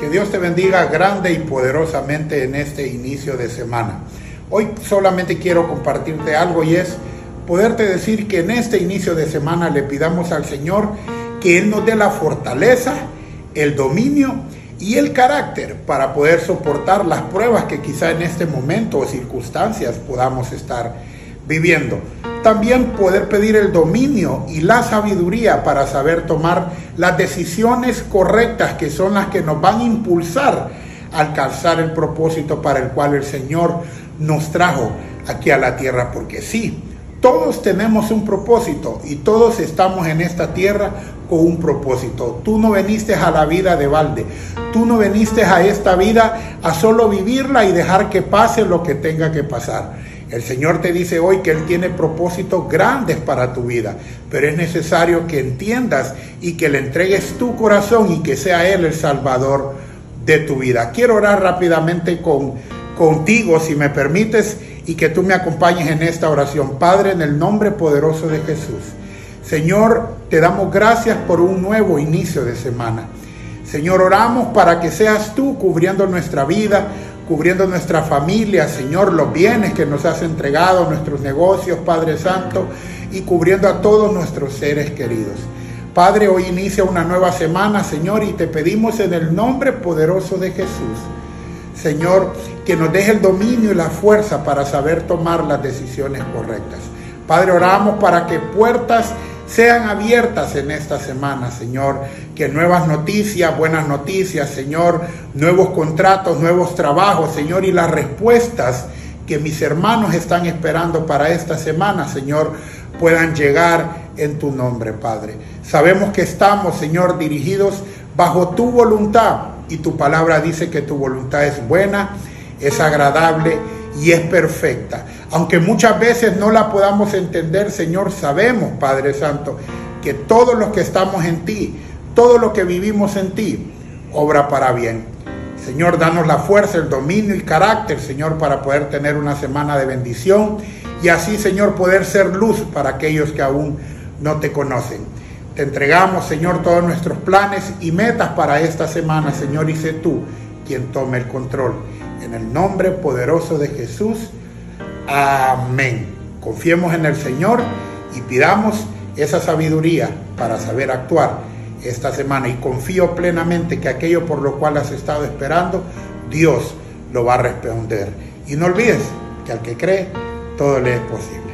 Que Dios te bendiga grande y poderosamente en este inicio de semana. Hoy solamente quiero compartirte algo y es poderte decir que en este inicio de semana le pidamos al Señor que Él nos dé la fortaleza, el dominio y el carácter para poder soportar las pruebas que quizá en este momento o circunstancias podamos estar viviendo. También poder pedir el dominio y la sabiduría para saber tomar las decisiones correctas que son las que nos van a impulsar a alcanzar el propósito para el cual el Señor nos trajo aquí a la tierra. Porque sí, todos tenemos un propósito y todos estamos en esta tierra con un propósito. Tú no veniste a la vida de balde. Tú no veniste a esta vida a solo vivirla y dejar que pase lo que tenga que pasar. El Señor te dice hoy que Él tiene propósitos grandes para tu vida, pero es necesario que entiendas y que le entregues tu corazón y que sea Él el Salvador de tu vida. Quiero orar rápidamente con, contigo, si me permites, y que tú me acompañes en esta oración. Padre, en el nombre poderoso de Jesús. Señor, te damos gracias por un nuevo inicio de semana. Señor, oramos para que seas tú cubriendo nuestra vida, cubriendo nuestra familia, Señor, los bienes que nos has entregado, nuestros negocios, Padre Santo, y cubriendo a todos nuestros seres queridos. Padre, hoy inicia una nueva semana, Señor, y te pedimos en el nombre poderoso de Jesús, Señor, que nos deje el dominio y la fuerza para saber tomar las decisiones correctas. Padre, oramos para que puertas sean abiertas en esta semana, Señor. Que nuevas noticias, buenas noticias, Señor, nuevos contratos, nuevos trabajos, Señor, y las respuestas que mis hermanos están esperando para esta semana, Señor, puedan llegar en tu nombre, Padre. Sabemos que estamos, Señor, dirigidos bajo tu voluntad y tu palabra dice que tu voluntad es buena, es agradable y es perfecta. Aunque muchas veces no la podamos entender, Señor, sabemos, Padre Santo, que todos los que estamos en ti, todo lo que vivimos en ti, obra para bien. Señor, danos la fuerza, el dominio y carácter, Señor, para poder tener una semana de bendición y así, Señor, poder ser luz para aquellos que aún no te conocen. Te entregamos, Señor, todos nuestros planes y metas para esta semana, Señor, y sé tú quien tome el control. En el nombre poderoso de Jesús. Amén. Confiemos en el Señor y pidamos esa sabiduría para saber actuar esta semana. Y confío plenamente que aquello por lo cual has estado esperando, Dios lo va a responder. Y no olvides que al que cree, todo le es posible.